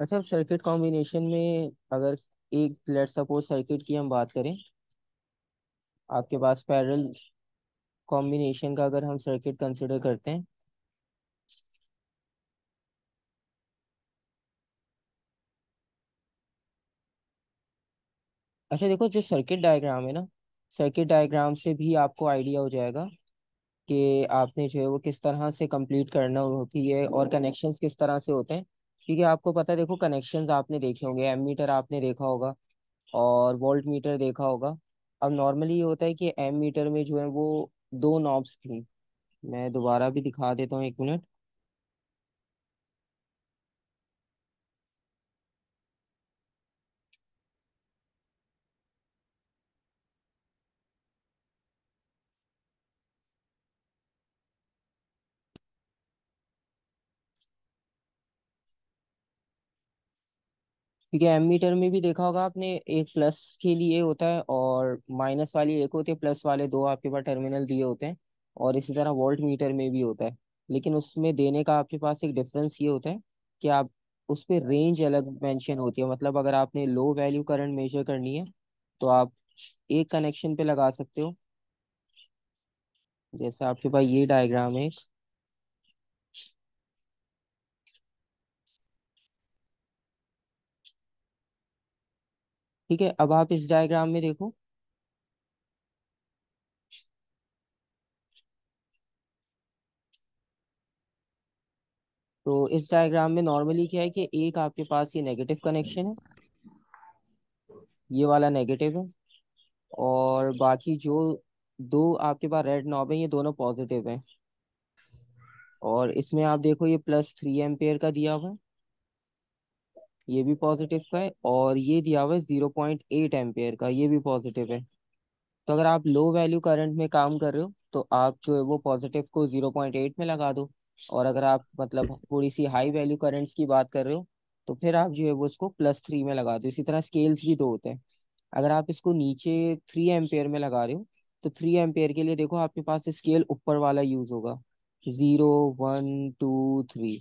अच्छा circuit combination में अगर एक लेट सपोज़ सर्किट की हम बात करें, आपके पास पैरेलल कॉम्बिनेशन का अगर हम सर्किट कंसिडर करते हैं अच्छा देखो, जो सर्किट डायग्राम है ना सर्किट डायग्राम से भी आपको आइडिया हो जाएगा कि आपने जो है वो किस तरह से कंप्लीट करना होती है और कनेक्शंस किस तरह से होते हैं। क्योंकि आपको पता है, देखो कनेक्शन आपने देखे होंगे एम मीटर आपने देखा होगा और वोल्ट मीटर देखा होगा। अब नॉर्मली ये होता है कि एम मीटर में जो है वो दो नॉब्स थी। मैं दोबारा भी दिखा देता हूँ एक मिनट ठीक है, एमीटर में भी देखा होगा आपने, एक प्लस के लिए होता है और माइनस वाली एक होती है, प्लस वाले दो आपके पास टर्मिनल दिए होते हैं और इसी तरह वोल्ट मीटर में भी होता है। लेकिन उसमें देने का आपके पास एक डिफरेंस ये होता है कि आप, उस पर रेंज अलग मेंशन होती है। मतलब अगर आपने लो वैल्यू करंट मेजर करनी है तो आप एक कनेक्शन पे लगा सकते हो। जैसे आपके पास ये डायग्राम है ठीक है, अब आप इस डायग्राम में देखो। तो इस डायग्राम में नॉर्मली क्या है कि एक आपके पास ये नेगेटिव कनेक्शन है। ये वाला नेगेटिव है और बाकी जो दो आपके पास रेड नॉब है, ये दोनों पॉजिटिव है। और इसमें आप देखो, ये प्लस थ्री एम्पेयर का दिया हुआ है। ये भी पॉजिटिव का है और ये दिया हुआ है ज़ीरो पॉइंट एट एम्पेयर का, ये भी पॉजिटिव है। तो अगर आप लो वैल्यू करंट में काम कर रहे हो तो आप जो है वो पॉजिटिव को ज़ीरो पॉइंट एट में लगा दो। और अगर आप मतलब थोड़ी सी हाई वैल्यू करंट्स की बात कर रहे हो तो फिर आप जो है वो उसको प्लस थ्री में लगा दो। इसी तरह स्केल्स भी दो होते हैं। अगर आप इसको नीचे थ्री एम्पेयर में लगा रहे हो तो थ्री एम्पेयर के लिए देखो आपके पास स्केल ऊपर वाला यूज़ होगा। ज़ीरो वन टू थ्री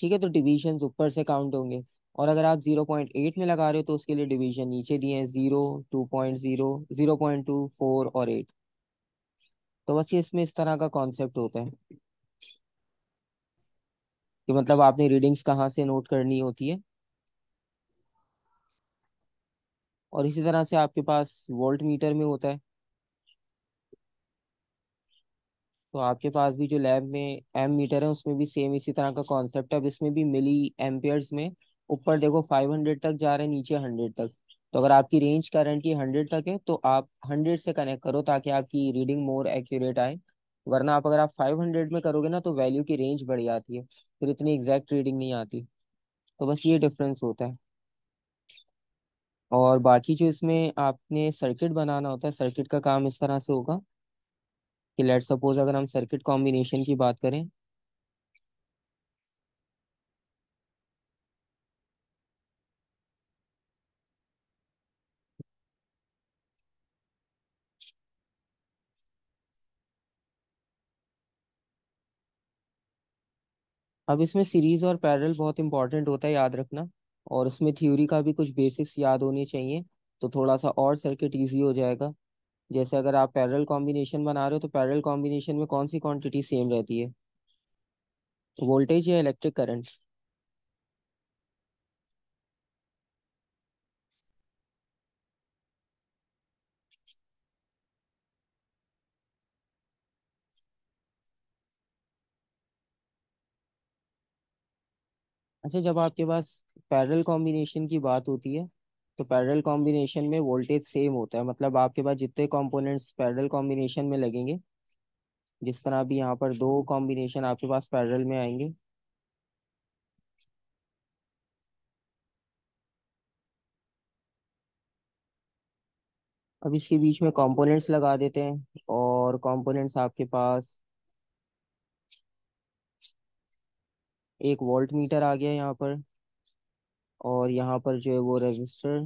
ठीक है तो डिविजन ऊपर से काउंट होंगे। और अगर आप ज़ीरो पॉइंट एट में लगा रहे हो तो उसके लिए डिवीज़न नीचे दिए हैं zero two point zero zero point two four और एट तो बस ये इसमें इस तरह का कॉन्सेप्ट होता है। कि मतलब आपने रीडिंग्स कहाँ से नोट करनी होती है। और इसी तरह से आपके पास वोल्ट मीटर में होता है। तो आपके पास भी जो लैब में एम मीटर है, उसमें भी सेम इसी तरह का कॉन्सेप्ट है। अब इसमें भी मिली एम्पियर्स में ऊपर देखो फाइव हंड्रेड तक जा रहे हैं, नीचे हंड्रेड तक। तो अगर आपकी रेंज करंट की हंड्रेड तक है तो आप हंड्रेड से कनेक्ट करो ताकि आपकी रीडिंग मोर एक्यूरेट आए। वरना आप अगर आप फाइव हंड्रेड में करोगे ना तो वैल्यू की रेंज बढ़ जाती है। फिर इतनी एग्जैक्ट रीडिंग नहीं आती। तो बस ये डिफरेंस होता है। और बाकी जो इसमें आपने सर्किट बनाना होता है सर्किट का काम इस तरह से होगा कि लेट सपोज़ अगर हम सर्किट कॉम्बिनेशन की बात करें अब इसमें सीरीज़ और पैरल बहुत इंपॉर्टेंट होता है, याद रखना। और इसमें थ्योरी का भी कुछ बेसिक्स याद होने चाहिए तो थोड़ा सा और सर्किट इजी हो जाएगा। जैसे अगर आप पैरल कॉम्बिनेशन बना रहे हो तो पैरल कॉम्बिनेशन में कौन सी क्वांटिटी सेम रहती है? वोल्टेज या इलेक्ट्रिक करंट अच्छा जब आपके पास पैरेलल कॉम्बिनेशन की बात होती है तो पैरेलल कॉम्बिनेशन में वोल्टेज सेम होता है। मतलब आपके पास जितने कंपोनेंट्स पैरेलल कॉम्बिनेशन में लगेंगे, जिस तरह अभी यहाँ पर दो कॉम्बिनेशन आपके पास पैरेलल में आएँगे। अब इसके बीच में कंपोनेंट्स लगा देते हैं और कंपोनेंट्स आपके पास एक वोल्ट मीटर आ गया यहाँ पर और यहाँ पर जो है वो रजिस्टर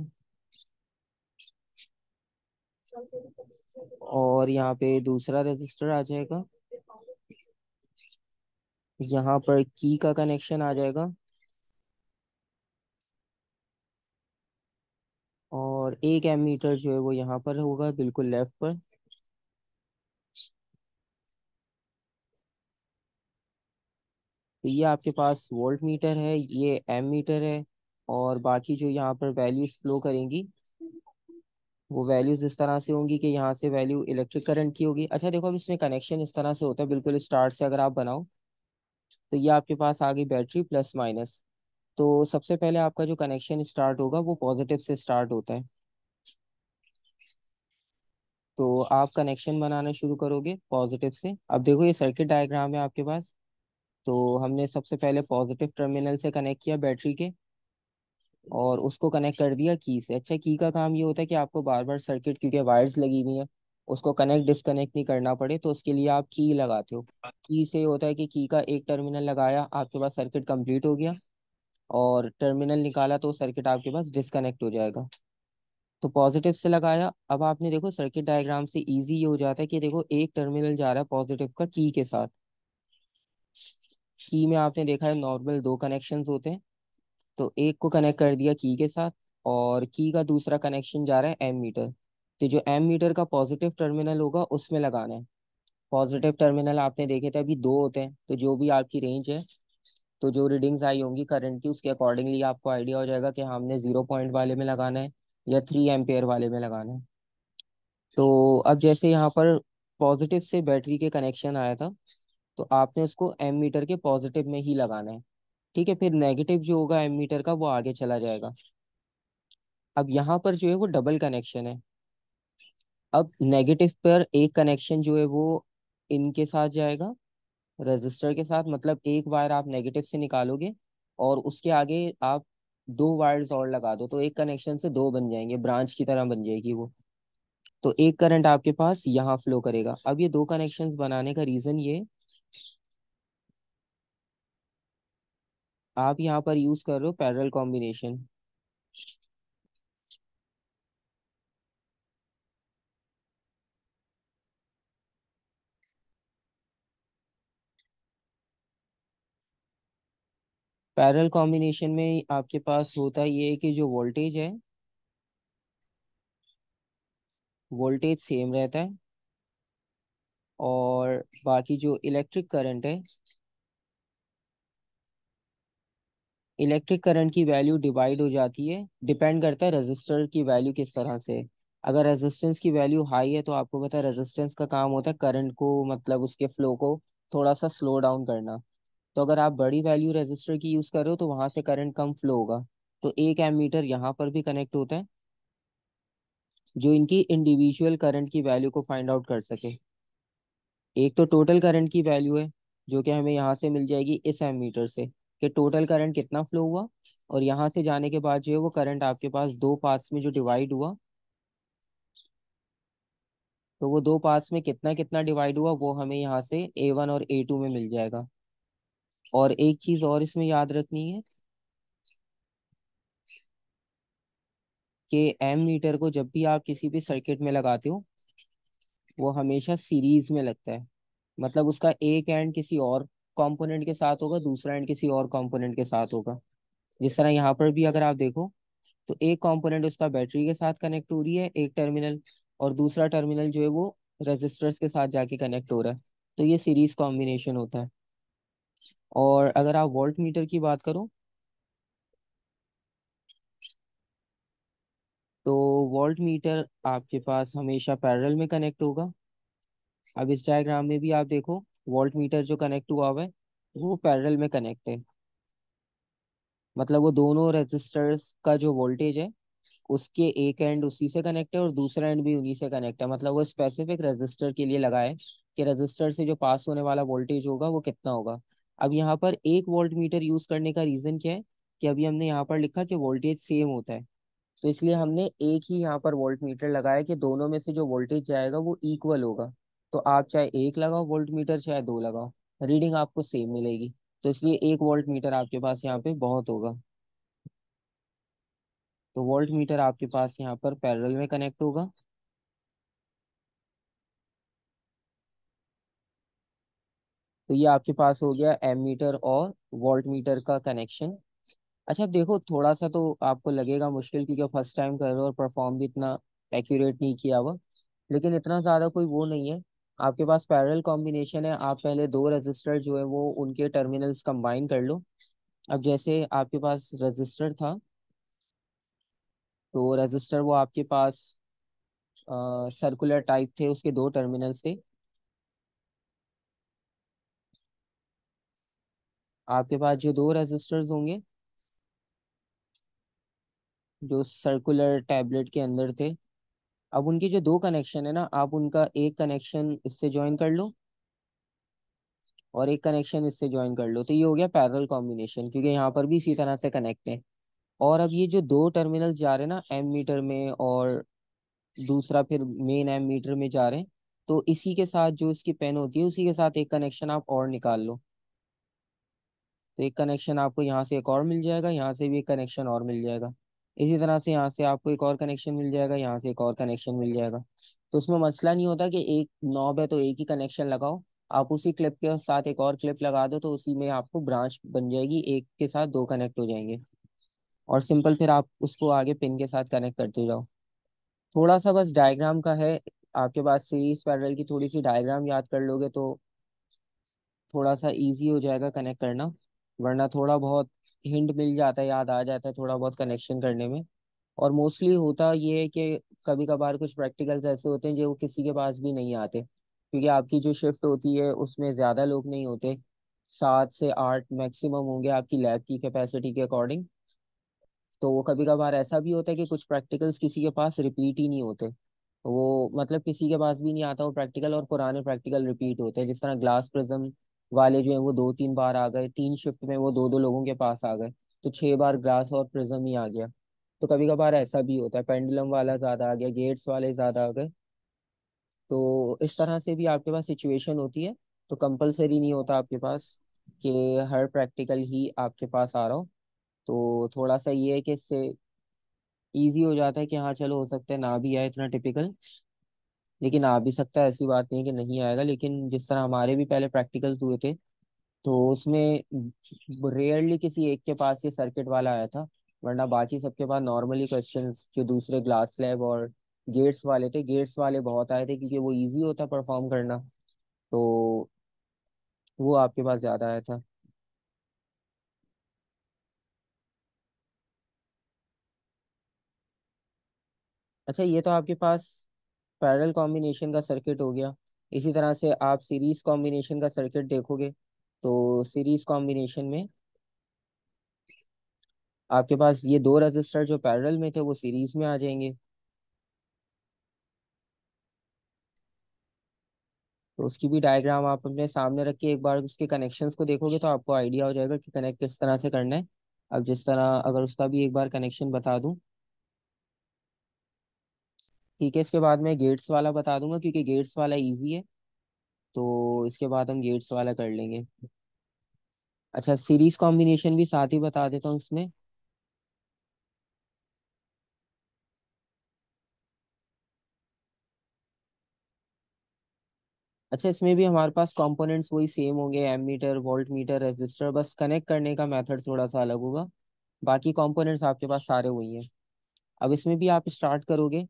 और यहाँ पे दूसरा रजिस्टर आ जाएगा। यहाँ पर की का कनेक्शन आ जाएगा और एक एम मीटर जो है वो यहाँ पर होगा बिल्कुल लेफ़्ट पर। तो ये आपके पास वोल्ट मीटर है, ये एम मीटर है और बाकी जो यहाँ पर वैल्यूज़ फ्लो करेंगी, वो वैल्यूज़ इस तरह से होंगी कि यहाँ से वैल्यू इलेक्ट्रिक करंट की होगी। अच्छा देखो, अब इसमें कनेक्शन इस तरह से होता है, बिल्कुल स्टार्ट से अगर आप बनाओ तो ये आपके पास आ गई बैटरी प्लस माइनस। तो सबसे पहले आपका जो कनेक्शन स्टार्ट होगा, वो पॉजिटिव से स्टार्ट होता है। तो आप कनेक्शन बनाना शुरू करोगे पॉजिटिव से। अब देखो, ये सर्किट डायग्राम है आपके पास। तो हमने सबसे पहले पॉजिटिव टर्मिनल से कनेक्ट किया बैटरी के और उसको कनेक्ट कर दिया की से। अच्छा की का काम ये होता है कि आपको बार बार सर्किट, क्योंकि वायर्स लगी हुई हैं, उसको कनेक्ट, डिसकनेक्ट नहीं करना पड़े तो उसके लिए आप की लगाते हो। की से होता है कि की का एक टर्मिनल लगाया, आपके पास सर्किट कंप्लीट हो गया और टर्मिनल निकाला तो सर्किट आपके पास डिसकनेक्ट हो जाएगा। तो पॉजिटिव से लगाया। अब आपने देखो, सर्किट डायग्राम से इजी ये हो जाता है कि देखो, एक टर्मिनल जा रहा है पॉजिटिव का की के साथ। की में आपने देखा है नॉर्मल दो कनेक्शंस होते हैं। तो एक को कनेक्ट कर दिया की के साथ और की का दूसरा कनेक्शन जा रहा है एम मीटर तो जो एम मीटर का पॉजिटिव टर्मिनल होगा, उसमें लगाना है। पॉजिटिव टर्मिनल आपने देखे थे, अभी दो होते हैं। तो जो भी आपकी रेंज है तो जो रीडिंग्स आई होंगी करंट की उसके अकॉर्डिंगली आपको आइडिया हो जाएगा कि हमने ज़ीरो पॉइंट वाले में लगाना है या थ्री एम्पेयर वाले में लगाना है। तो अब जैसे यहाँ पर पॉजिटिव से बैटरी के कनेक्शन आया था तो आपने उसको एम मीटर के पॉजिटिव में ही लगाना है। ठीक है, फिर नेगेटिव जो होगा एम मीटर का वो आगे चला जाएगा। अब यहाँ पर जो है वो डबल कनेक्शन है। अब नेगेटिव पर एक कनेक्शन जो है वो इनके साथ जाएगा, रजिस्टर के साथ मतलब एक वायर आप नेगेटिव से निकालोगे और उसके आगे आप दो वायर्स और लगा दो तो एक कनेक्शन से दो बन जाएँगे, ब्रांच की तरह बन जाएगी वो। तो एक करंट आपके पास यहाँ फ्लो करेगा। अब ये दो कनेक्शंस बनाने का रीजन ये आप यहाँ पर यूज़ कर रहे हो पैरेलल कॉम्बिनेशन पैरेलल कॉम्बिनेशन में आपके पास होता ये है कि जो वोल्टेज है वोल्टेज सेम रहता है और बाकी जो इलेक्ट्रिक करंट है इलेक्ट्रिक करंट की वैल्यू डिवाइड हो जाती है, डिपेंड करता है रेजिस्टर की वैल्यू किस तरह से। अगर रेजिस्टेंस की वैल्यू हाई है तो आपको पता है रेजिस्टेंस का काम होता है करंट को मतलब उसके फ्लो को थोड़ा सा स्लो डाउन करना। तो अगर आप बड़ी वैल्यू रेजिस्टर की यूज़ कर रहे हो तो वहाँ से करंट कम फ्लो होगा। तो एक एमीटर यहाँ पर भी कनेक्ट होता है, जो इनकी इंडिविजुअल करंट की वैल्यू को फाइंड आउट कर सके। एक तो टोटल करंट की वैल्यू है, जो कि हमें यहाँ से मिल जाएगी इस एमीटर से। कि टोटल करंट कितना फ्लो हुआ और यहाँ से जाने के बाद जो है वो करंट आपके पास दो पार्ट्स में जो डिवाइड हुआ तो वो दो पार्ट्स में कितना कितना डिवाइड हुआ वो हमें यहाँ से ए वन और ए टू में मिल जाएगा। और एक चीज़ और इसमें याद रखनी है कि एम मीटर को जब भी आप किसी भी सर्किट में लगाते हो, वो हमेशा सीरीज़ में लगता है। मतलब उसका एक एंड किसी और कंपोनेंट के साथ होगा, दूसरा एंड किसी और कंपोनेंट के साथ होगा। जिस तरह यहाँ पर भी अगर आप देखो तो एक कंपोनेंट उसका बैटरी के साथ कनेक्ट हो रही है, एक टर्मिनल और दूसरा टर्मिनल जो है वो रेजिस्टर्स के साथ जाके कनेक्ट हो रहा है। तो ये सीरीज़ कॉम्बिनेशन होता है। और अगर आप वोल्ट मीटर की बात करो तो वोल्ट मीटर आपके पास हमेशा पैरेलल में कनेक्ट होगा। अब इस डायग्राम में भी आप देखो वोल्ट मीटर जो कनेक्ट हुआ हुआ है, वो पैरेलल में कनेक्ट है। मतलब वो दोनों रेजिस्टर्स का जो वोल्टेज है, उसके एक एंड उसी से कनेक्ट है और दूसरा एंड भी उन्हीं से कनेक्ट है। मतलब वो स्पेसिफिक रेजिस्टर के लिए लगा है कि रेजिस्टर से जो पास होने वाला वोल्टेज होगा, वो कितना होगा। अब यहाँ पर एक वोल्ट मीटर यूज़ करने का रीजन क्या है कि अभी हमने यहाँ पर लिखा कि वोल्टेज सेम होता है। तो इसलिए हमने एक ही यहाँ पर वोल्ट मीटर लगाया कि दोनों में से जो वोल्टेज जाएगा, वो इक्वल होगा। तो आप चाहे एक लगाओ वोल्ट मीटर चाहे दो लगाओ, रीडिंग आपको सेम मिलेगी। तो इसलिए एक वोल्ट मीटर आपके पास यहाँ पे बहुत होगा। तो वोल्ट मीटर आपके पास यहाँ पर पैरेलल में कनेक्ट होगा। तो ये आपके पास हो गया एम मीटर और वोल्ट मीटर का कनेक्शन। अच्छा देखो थोड़ा सा तो आपको लगेगा मुश्किल क्योंकि फ़र्स्ट टाइम कर रहे हो और परफॉर्म भी इतना एक्यूरेट नहीं किया हुआ, लेकिन इतना ज़्यादा कोई वो नहीं है। आपके पास पैरेलल कॉम्बिनेशन है, आप पहले दो रजिस्टर जो है वो उनके टर्मिनल्स कंबाइन कर लो। अब जैसे आपके पास रजिस्टर था तो रजिस्टर वो आपके पास सर्कुलर टाइप थे उसके दो टर्मिनल्स थे आपके पास जो दो रजिस्टर्स होंगे, जो सर्कुलर टैबलेट के अंदर थे अब उनके जो दो कनेक्शन है ना, आप उनका एक कनेक्शन इससे ज्वाइन कर लो और एक कनेक्शन इससे ज्वाइन कर लो। तो ये हो गया पैरेलल कॉम्बिनेशन क्योंकि यहाँ पर भी इसी तरह से कनेक्ट है। और अब ये जो दो टर्मिनल्स जा रहे हैं ना एम मीटर में और दूसरा फिर मेन एम मीटर में जा रहे हैं तो इसी के साथ जो इसकी पेन होती है, उसी के साथ एक कनेक्शन आप और निकाल लो। तो एक कनेक्शन आपको यहाँ से एक और मिल जाएगा, यहाँ से भी एक कनेक्शन और मिल जाएगा। इसी तरह से यहाँ से आपको एक और कनेक्शन मिल जाएगा, यहाँ से एक और कनेक्शन मिल जाएगा। तो उसमें मसला नहीं होता कि एक नॉब है तो एक ही कनेक्शन लगाओ। आप उसी क्लिप के साथ एक और क्लिप लगा दो तो उसी में आपको ब्रांच बन जाएगी, एक के साथ दो कनेक्ट हो जाएँगे। और सिंपल फिर आप उसको आगे पिन के साथ कनेक्ट करते जाओ। थोड़ा सा बस डायग्राम का है, आपके पास सीरीज़ पैरेलल की थोड़ी सी डायग्राम याद कर लोगे तो थोड़ा सा इजी हो जाएगा कनेक्ट करना, वरना थोड़ा बहुत हिंट मिल जाता है, याद आ जाता है थोड़ा बहुत कनेक्शन करने में। और मोस्टली होता ये है कि कभी कभार कुछ प्रैक्टिकल्स ऐसे होते हैं जो किसी के पास भी नहीं आते। क्योंकि आपकी जो शिफ्ट होती है, उसमें ज़्यादा लोग नहीं होते। सात से आठ मैक्सिमम होंगे आपकी लैब की कैपेसिटी के अकॉर्डिंग तो वो कभी कभार ऐसा भी होता है कि कुछ प्रैक्टिकल्स किसी के पास रिपीट ही नहीं होते। वो मतलब किसी के पास भी नहीं आता वो प्रैक्टिकल और पुराने प्रैक्टिकल रिपीट होते हैं। जिस तरह ग्लास प्रिज्म वाले जो है वो दो तीन बार आ गए, तीन शिफ्ट में वो दो दो लोगों के पास आ गए तो छह बार ग्लास और प्रिज्म ही आ गया। तो कभी कभार ऐसा भी होता है, पेंडुलम वाला ज़्यादा आ गया, गेट्स वाले ज़्यादा आ गए। तो इस तरह से भी आपके पास सिचुएशन होती है तो कंपलसरी नहीं होता आपके पास कि हर प्रैक्टिकल ही आपके पास आ रहा हो। तो थोड़ा सा ये है कि इससे इजी हो जाता है कि हाँ चलो हो सकता है ना भी आए इतना टिपिकल लेकिन आ भी सकता है, ऐसी बात नहीं है कि नहीं आएगा, लेकिन जिस तरह हमारे भी पहले प्रैक्टिकल्स हुए थे तो उसमें रेयरली किसी एक के पास ये सर्किट वाला आया था, वरना बाकी सबके पास नॉर्मली क्वेश्चंस जो दूसरे ग्लास स्लैब और गेट्स वाले थे गेट्स वाले बहुत आए थे क्योंकि वो इजी होता परफॉर्म करना तो वो आपके पास ज़्यादा आया था। अच्छा ये तो आपके पास पैरेलल कॉम्बिनेशन का सर्किट हो गया। इसी तरह से आप सीरीज़ कॉम्बिनेशन का सर्किट देखोगे तो सीरीज़ कॉम्बिनेशन में आपके पास ये दो रजिस्टर जो पैरेलल में थे, वो सीरीज़ में आ जाएँगे। तो उसकी भी डायग्राम आप अपने सामने रख के एक बार उसके कनेक्शंस को देखोगे तो आपको आइडिया हो जाएगा कि कनेक्ट किस तरह से करना है। अब जिस तरह, अगर उसका भी एक बार कनेक्शन बता दूँ ठीक है, इसके बाद मैं गेट्स वाला बता दूँगा, क्योंकि गेट्स वाला इजी है। तो इसके बाद हम गेट्स वाला कर लेंगे। अच्छा सीरीज़ कॉम्बिनेशन भी साथ ही बता देता हूँ इसमें। अच्छा इसमें भी हमारे पास कंपोनेंट्स वही सेम होंगे एमीटर वोल्ट मीटर रेजिस्टर बस कनेक्ट करने का मेथड थोड़ा सा अलग होगा। बाकी कंपोनेंट्स आपके पास सारे वही हैं। अब इसमें भी आप स्टार्ट करोगे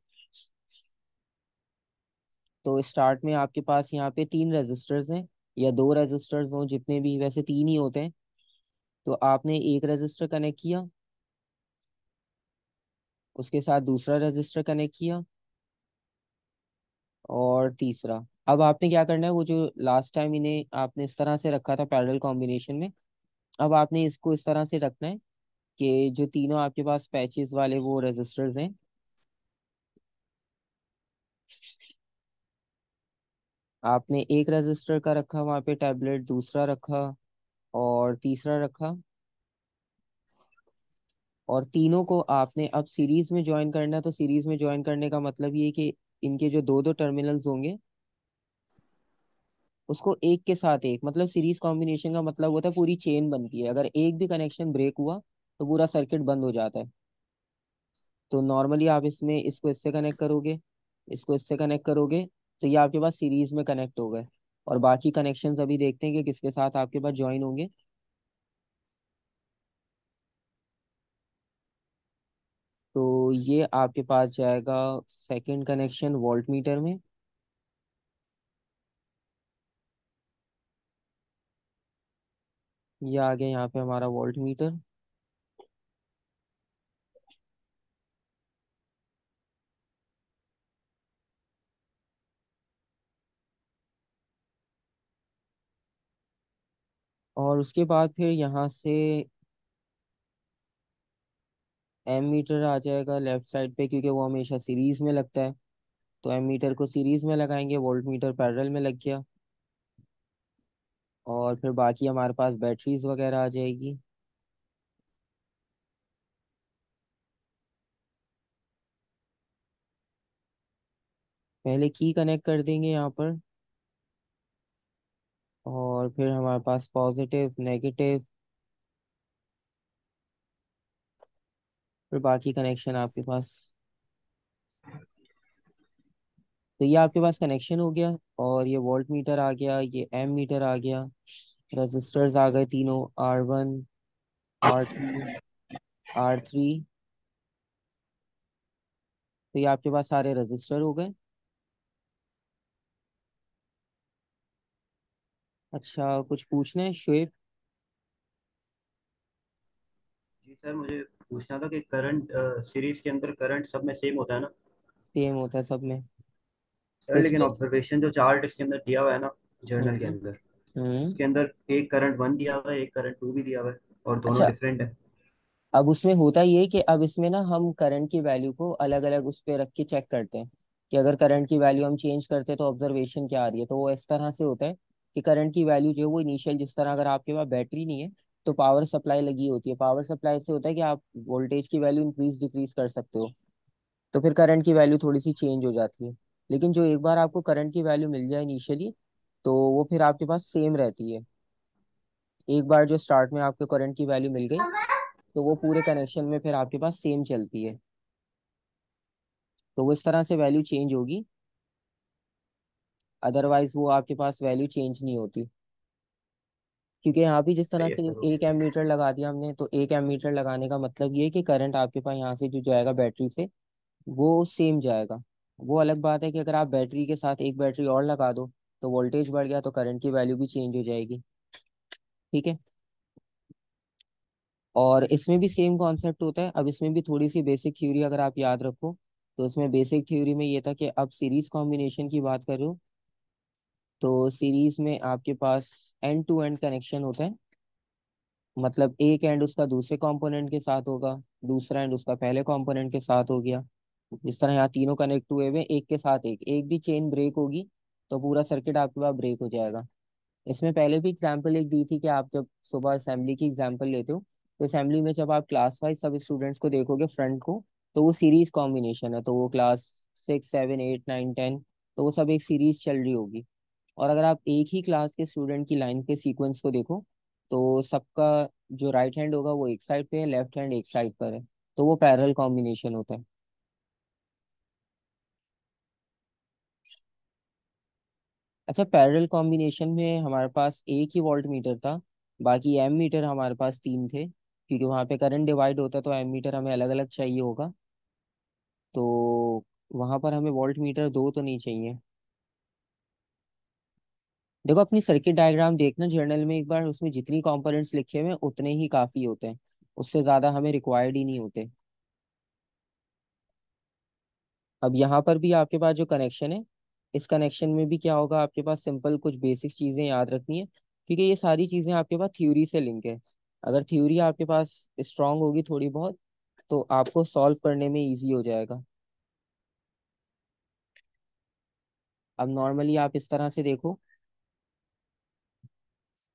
तो स्टार्ट में आपके पास यहाँ पे तीन रजिस्टर्स हैं, या दो रजिस्टर्स हों, जितने भी वैसे तीन ही होते हैं। तो आपने एक रजिस्टर कनेक्ट किया, उसके साथ दूसरा रजिस्टर कनेक्ट किया, और तीसरा। अब आपने क्या करना है, वो जो लास्ट टाइम इन्हें आपने इस तरह से रखा था पैरेलल कॉम्बिनेशन में, अब आपने इसको इस तरह से रखना है कि जो तीनों आपके पास पैचेस वाले वो रजिस्टर्स हैं आपने एक रजिस्टर का रखा, वहाँ पे टैबलेट दूसरा रखा और तीसरा रखा। और तीनों को आपने अब सीरीज़ में ज्वाइन करना है तो सीरीज़ में ज्वाइन करने का मतलब ये कि इनके जो दो दो टर्मिनल्स होंगे, उसको एक के साथ एक मतलब सीरीज़ कॉम्बिनेशन का मतलब होता है पूरी चेन बनती है। अगर एक भी कनेक्शन ब्रेक हुआ तो पूरा सर्किट बंद हो जाता है। तो नॉर्मली आप इसमें, इसको इससे कनेक्ट करोगे, इसको इससे कनेक्ट करोगे तो ये आपके पास सीरीज़ में कनेक्ट हो गए। और बाकी कनेक्शंस अभी देखते हैं कि किसके साथ आपके पास ज्वाइन होंगे। तो ये आपके पास जाएगा सेकंड कनेक्शन वोल्ट मीटर में। ये आ गया यहाँ पे हमारा वोल्ट मीटर और उसके बाद फिर यहाँ से एम मीटर आ जाएगा लेफ़्ट साइड पे, क्योंकि वो हमेशा सीरीज़ में लगता है। तो एम मीटर को सीरीज़ में लगाएँगे वोल्ट मीटर पैरेलल में लग गया। और फिर बाकी हमारे पास बैटरीज वगैरह आ जाएगी। पहले की कनेक्ट कर देंगे यहाँ पर। और फिर हमारे पास पॉजिटिव नेगेटिव फिर बाकी कनेक्शन आपके पास। तो ये आपके पास कनेक्शन हो गया और ये वोल्ट मीटर आ गया, ये एम मीटर आ गया। रजिस्टर्स आ गए तीनों R one R two R three तो ये आपके पास सारे रजिस्टर हो गए। अच्छा कुछ पूछना है शुएब जी सर मुझे पूछना था कि करंट सीरीज़ के अंदर करंट सब में सेम होता है ना? सेम होता है सब में। सर लेकिन ऑब्जर्वेशन जो चार्ट इसके अंदर दिया हुआ है ना जर्नल के हम्म। अंदर हम्म। इसके अंदर एक करंट वन दिया हुआ है एक करंट टू भी दिया हुआ है और दोनों अच्छा। डिफरेंट है। अब उसमें होता ये है कि अब इसमें ना हम करंट की वैल्यू को अलग अलग उस पे रख के चेक करते हैं कि अगर करंट की वैल्यू हम चेंज करते हैं तो ऑब्जर्वेशन क्या आ रही है? तो वो इस तरह से होता है। कि करंट की वैल्यू जो है वो इनिशियल जिस तरह अगर आपके पास बैटरी नहीं है तो पावर सप्लाई लगी होती है। पावर सप्लाई से होता है कि आप वोल्टेज की वैल्यू इंक्रीज डिक्रीज कर सकते हो। तो फिर करंट की वैल्यू थोड़ी सी चेंज हो जाती है। लेकिन जो एक बार आपको करंट की वैल्यू मिल जाए इनिशियली तो वो फिर आपके पास सेम रहती है। एक बार जो स्टार्ट में आपको करंट की वैल्यू मिल गई तो वो पूरे कनेक्शन में फिर आपके पास सेम चलती है। तो वो इस तरह से वैल्यू चेंज होगी। अदरवाइज़ वो आपके पास वैल्यू चेंज नहीं होती। क्योंकि यहाँ भी जिस तरह से एक ओके एमीटर लगा दिया हमने तो एक एमीटर लगाने का मतलब ये कि करंट आपके पास यहाँ से जो जाएगा बैटरी से वो सेम जाएगा। वो अलग बात है कि अगर आप बैटरी के साथ एक बैटरी और लगा दो तो वोल्टेज बढ़ गया तो करंट की वैल्यू भी चेंज हो जाएगी। ठीक है? और इसमें भी सेम कॉन्सेप्ट होता है। अब इसमें भी थोड़ी सी बेसिक थ्योरी अगर आप याद रखो तो इसमें बेसिक थ्योरी में ये था कि अब सीरीज़ कॉम्बिनेशन की बात कर रहे हो तो सीरीज़ में आपके पास एंड टू एंड कनेक्शन होता है। मतलब एक एंड उसका दूसरे कंपोनेंट के साथ होगा, दूसरा एंड उसका पहले कंपोनेंट के साथ हो गया। जिस तरह यहाँ तीनों कनेक्ट हुए हुए एक के साथ एक। एक भी चेन ब्रेक होगी तो पूरा सर्किट आपके पास ब्रेक हो जाएगा। इसमें पहले भी एग्ज़ाम्पल एक दी थी कि आप जब सुबह असेंबली की एग्ज़ाम्पल लेते हो तो असेंबली में जब आप क्लास वाइज सब स्टूडेंट्स को देखोगे फ्रंट को तो वो सीरीज़ कॉम्बिनेशन है। तो वो class six seven eight nine ten तो वो सब एक सीरीज़ चल रही होगी। और अगर आप एक ही क्लास के स्टूडेंट की लाइन के सीक्वेंस को देखो तो सबका जो राइट हैंड होगा वो एक साइड पे है लेफ़्ट हैंड एक साइड पर है तो वो पैरल कॉम्बिनेशन होता है। अच्छा पैरल कॉम्बिनेशन में हमारे पास एक ही वोल्ट मीटर था, बाकी एम मीटर हमारे पास तीन थे, क्योंकि वहाँ पे करंट डिवाइड होता है तो एम मीटर हमें अलग अलग चाहिए होगा। तो वहाँ पर हमें वोल्ट मीटर दो तो नहीं चाहिए। देखो, अपनी सर्किट डायग्राम देखना जर्नल में एक बार, उसमें जितनी कंपोनेंट्स लिखे हुए हैं, उतने ही काफ़ी होते हैं। उससे ज़्यादा हमें रिक्वायर्ड ही नहीं होते। अब यहाँ पर भी आपके पास जो कनेक्शन है, इस कनेक्शन में भी क्या होगा, आपके पास सिंपल कुछ बेसिक चीज़ें याद रखनी है, क्योंकि ये सारी चीज़ें आपके पास थ्योरी से लिंक है। अगर थ्योरी आपके पास स्ट्रांग होगी थोड़ी बहुत तो आपको सॉल्व करने में इजी हो जाएगा। अब नॉर्मली आप इस तरह से देखो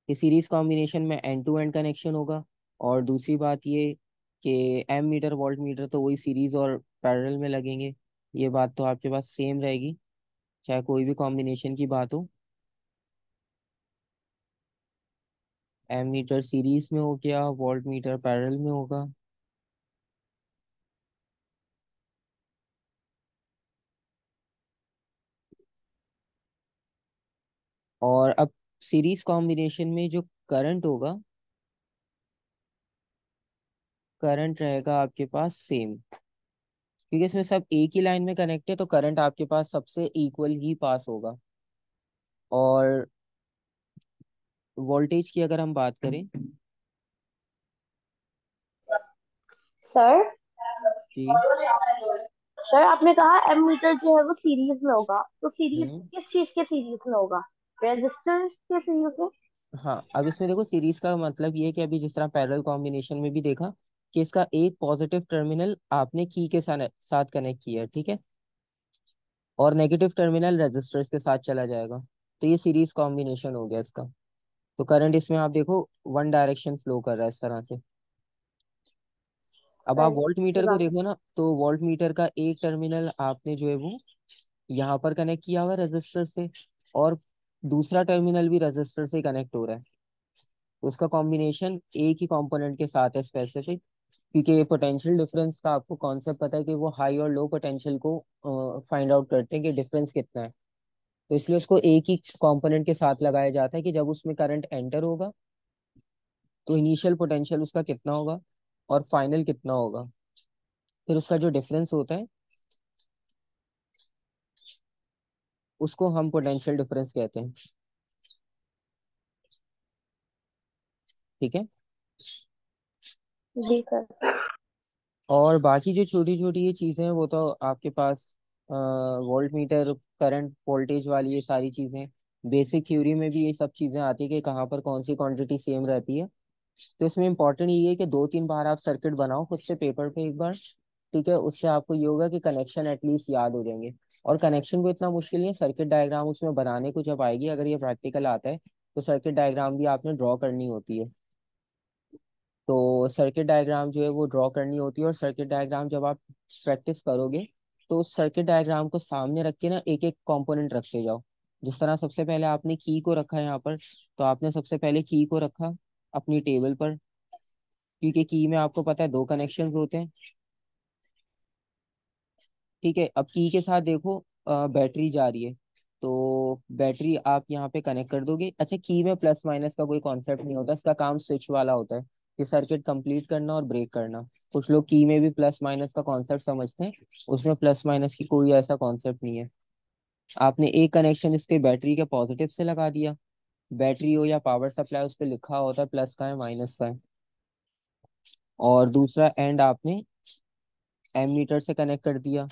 कि सीरीज़ कॉम्बिनेशन में एंड टू एंड कनेक्शन होगा। और दूसरी बात ये कि एम मीटर वोल्ट मीटर तो वही सीरीज़ और पैरेलल में लगेंगे। ये बात तो आपके पास सेम रहेगी, चाहे कोई भी कॉम्बिनेशन की बात हो। एम मीटर सीरीज़ में हो गया वोल्ट मीटर पैरेलल में होगा। और अब सीरीज़ कॉम्बिनेशन में जो करंट होगा करंट रहेगा आपके पास सेम क्योंकि इसमें सब एक ही लाइन में कनेक्ट है तो करंट आपके पास सबसे इक्वल ही पास होगा. और वोल्टेज की अगर हम बात करें सर जी। सर आपने कहा एम मीटर जो है वो सीरीज़ में होगा तो सीरीज़ हम्म। किस चीज़ के सीरीज़ में होगा? रेजिस्टेंस के सीरीज़ में हाँ अब इसमें देखो सीरीज़ का मतलब ये है कि अभी जिस तरह पैरेलल कॉम्बिनेशन में भी देखा कि इसका एक पॉजिटिव टर्मिनल आपने की के साथ साथ कनेक्ट किया है ठीक है? और नेगेटिव टर्मिनल रेजिस्टर्स के साथ चला जाएगा। तो ये सीरीज़ कॉम्बिनेशन हो गया इसका। तो करंट इसमें आप देखो वन डायरेक्शन फ्लो कर रहा है इस तरह से। अब आप वोल्ट मीटर को देखो ना तो वोल्ट मीटर का एक टर्मिनल आपने जो है वो यहाँ पर कनेक्ट किया हुआ है रजिस्टर से और दूसरा टर्मिनल भी रजिस्टर से कनेक्ट हो रहा है। उसका कॉम्बिनेशन एक ही कंपोनेंट के साथ है स्पेसिफिक क्योंकि पोटेंशियल डिफरेंस का आपको कॉन्सेप्ट पता है कि वो हाई और लो पोटेंशियल को फाइंड uh, आउट करते हैं कि डिफरेंस कितना है। तो इसलिए उसको एक ही कंपोनेंट के साथ लगाया जाता है कि जब उसमें करंट एंटर होगा तो इनिशियल पोटेंशियल उसका कितना होगा और फाइनल कितना होगा। फिर उसका जो डिफरेंस होता है उसको हम पोटेंशियल डिफरेंस कहते हैं। ठीक है? जी सर। और बाकी जो छोटी छोटी ये चीज़ें हैं वो तो आपके पास वोल्ट मीटर करंट वोल्टेज वाली ये सारी चीज़ें बेसिक थ्योरी में भी ये सब चीज़ें आती है कि कहाँ पर कौन सी क्वांटिटी सेम रहती है। तो इसमें इंपॉर्टेंट ये है कि दो तीन बार आप सर्किट बनाओ खुद से पेपर पे एक बार ठीक है? उससे आपको ये होगा कि कनेक्शन एटलीस्ट याद हो जाएँगे। और कनेक्शन को इतना मुश्किल नहीं है सर्किट डायग्राम उसमें बनाने को जब आएगी, अगर ये प्रैक्टिकल आता है तो सर्किट डायग्राम भी आपने ड्रॉ करनी होती है। तो सर्किट डायग्राम जो है वो ड्रॉ करनी होती है और सर्किट डायग्राम जब आप प्रैक्टिस करोगे तो उस सर्किट डायग्राम को सामने रख के ना एक एक कॉम्पोनेंट रखते जाओ। जिस तरह सबसे पहले आपने की को रखा यहाँ पर तो आपने सबसे पहले की को रखा अपनी टेबल पर, क्योंकि की में आपको पता है दो कनेक्शन होते हैं। ठीक है अब की के साथ देखो आ, बैटरी जा रही है तो बैटरी आप यहाँ पे कनेक्ट कर दोगे। अच्छा की में प्लस माइनस का कोई कॉन्सेप्ट नहीं होता इसका काम स्विच वाला होता है कि सर्किट कंप्लीट करना और ब्रेक करना। कुछ लोग की में भी प्लस माइनस का कॉन्सेप्ट समझते हैं उसमें प्लस माइनस की कोई ऐसा कॉन्सेप्ट नहीं है। आपने एक कनेक्शन इसके बैटरी के पॉजिटिव से लगा दिया बैटरी हो या पावर सप्लाई उस पर लिखा होता है प्लस का है माइनस का है। और दूसरा एंड आपने एमीटर से कनेक्ट कर दिया।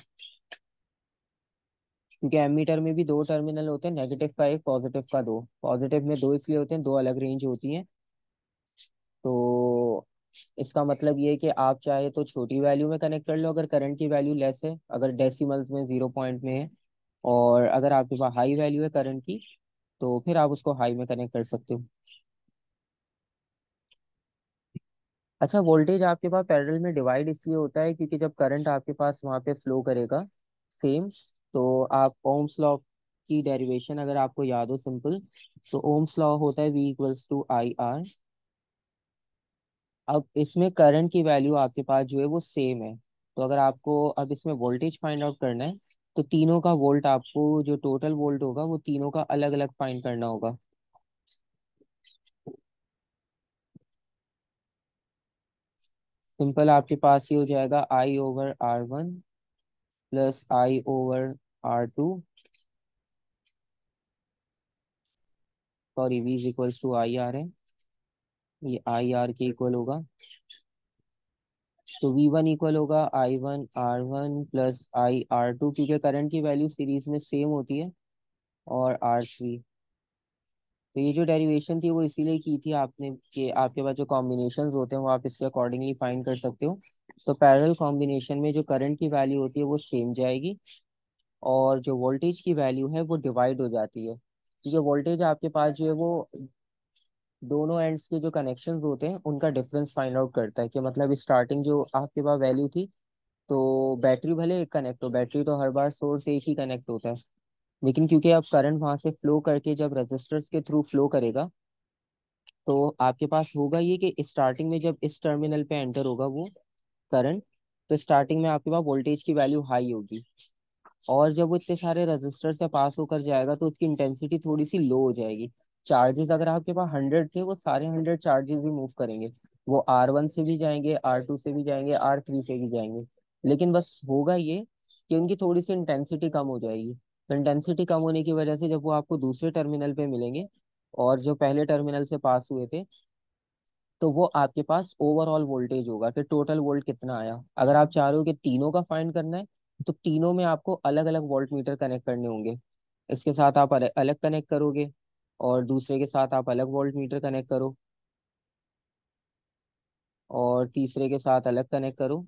क्योंकि एमीटर में भी दो टर्मिनल होते हैं नेगेटिव का एक पॉजिटिव का दो। पॉजिटिव में दो इसलिए होते हैं, दो अलग रेंज होती हैं। तो इसका मतलब ये है कि आप चाहे तो छोटी वैल्यू में कनेक्ट कर लो, अगर करंट की वैल्यू लेस है, अगर डेसिमल्स में ज़ीरो पॉइंट में है, और अगर आपके पास हाई वैल्यू है करंट की तो फिर आप उसको हाई में कनेक्ट कर सकते हो। अच्छा वोल्टेज आपके पास पैरेलल में डिवाइड इसलिए होता है, क्योंकि जब करंट आपके पास वहाँ पे फ्लो करेगा सेम तो आप ओम्स लॉ की डेरिवेशन अगर आपको याद हो सिंपल तो ओम्स लॉ होता है V equals to I R अब इसमें करंट की वैल्यू आपके पास जो है वो सेम है। तो अगर आपको अब इसमें वोल्टेज फाइंड आउट करना है तो तीनों का वोल्ट आपको जो टोटल वोल्ट होगा, वो तीनों का अलग अलग फाइंड करना होगा। सिंपल आपके पास ये हो जाएगा I over R one plus I over R two sorry V is equals to I R है ये आई आर के इक्वल होगा। तो वी वन इक्वल होगा I one R one plus I R two क्योंकि करंट की value series में same होती है, और आर थ्री तो ये जो डेरिवेशन थी, वो इसीलिए की थी आपने कि आपके पास जो कॉम्बिनेशंस होते हैं, वो आप इसके अकॉर्डिंगली फाइंड कर सकते हो। तो पैरेलल कॉम्बिनेशन में जो करंट की वैल्यू होती है, वो सेम जाएगी। और जो वोल्टेज की वैल्यू है, वो डिवाइड हो जाती है। क्योंकि वोल्टेज आपके पास जो है, वो दोनों एंड्स के जो कनेक्शंस होते हैं, उनका डिफरेंस फाइंड आउट करता है कि मतलब स्टार्टिंग जो आपके पास वैल्यू थी तो बैटरी भले कनेक्ट हो बैटरी तो हर बार सोर्स एक ही कनेक्ट होता है। लेकिन क्योंकि अब करंट वहाँ से फ्लो करके जब रजिस्टर्स के थ्रू फ्लो करेगा तो आपके पास होगा ये कि स्टार्टिंग में जब इस टर्मिनल पे एंटर होगा वो करंट तो स्टार्टिंग में आपके पास वोल्टेज की वैल्यू हाई होगी। और जब वो इतने सारे रजिस्टर से पास होकर जाएगा तो उसकी इंटेंसिटी थोड़ी सी लो हो जाएगी। चार्जेस अगर आपके पास हंड्रेड थे, वो सारे हंड्रेड चार्जेस ही मूव करेंगे। वो आर वन से भी जाएँगे आर टू से भी जाएँगे आर थ्री से भी जाएँगे। लेकिन बस होगा ये कि उनकी थोड़ी सी इंटेंसिटी कम हो जाएगी। तो इंटेंसिटी कम होने की वजह से जब वो आपको दूसरे टर्मिनल पे मिलेंगे और जो पहले टर्मिनल से पास हुए थे तो वो आपके पास ओवरऑल वोल्टेज होगा कि टोटल वोल्ट कितना आया। अगर आप चाह रहे हो कि तीनों का फाइंड करना है तो तीनों में आपको अलग अलग वोल्ट मीटर कनेक्ट करने होंगे। इसके साथ आप अलग अलग कनेक्ट करोगे और दूसरे के साथ आप अलग वोल्ट मीटर कनेक्ट करो और तीसरे के साथ अलग कनेक्ट करो।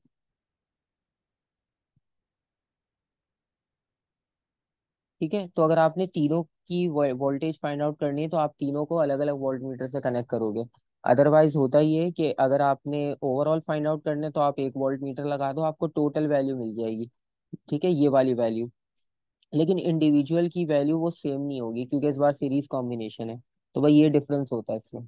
ठीक है? तो अगर आपने तीनों की वोल्टेज फाइंड आउट करनी है तो आप तीनों को अलग अलग वोल्ट मीटर से कनेक्ट करोगे। अदरवाइज़ होता ही है कि अगर आपने ओवरऑल फाइंड आउट करने तो आप एक वोल्ट मीटर लगा दो, आपको टोटल वैल्यू मिल जाएगी। ठीक है, ये वाली वैल्यू लेकिन इंडिविजुअल की वैल्यू वो सेम नहीं होगी, क्योंकि इस बार सीरीज़ कॉम्बिनेशन है। तो भाई ये डिफरेंस होता है इसमें।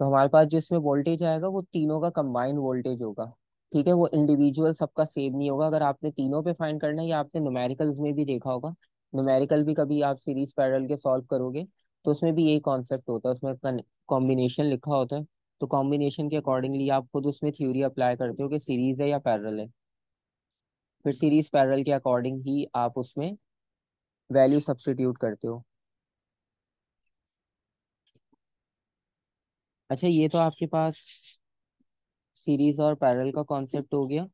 तो हमारे पास जो इसमें वोल्टेज आएगा, वो तीनों का कंबाइंड वोल्टेज होगा। ठीक है, वो इंडिविजुअल सबका सेम नहीं होगा। अगर आपने तीनों पे फाइंड करना है, या आपने न्यूमेरिकल्स में भी देखा होगा। न्यूमेरिकल भी कभी आप सीरीज़ पैरेलल के सॉल्व करोगे तो उसमें भी यही कॉन्सेप्ट होता है। उसमें कॉम्बिनेशन लिखा होता है। तो कॉम्बिनेशन के अकॉर्डिंगली आप खुद उसमें थ्योरी अप्लाई करते हो कि सीरीज़ है या पैरेलल है। फिर सीरीज़ पैरल के अकॉर्डिंग ही आप उसमें वैल्यू सब्सटीट्यूट करते हो। अच्छा ये तो आपके पास सीरीज़ और पैरल का कॉन्सेप्ट हो गया।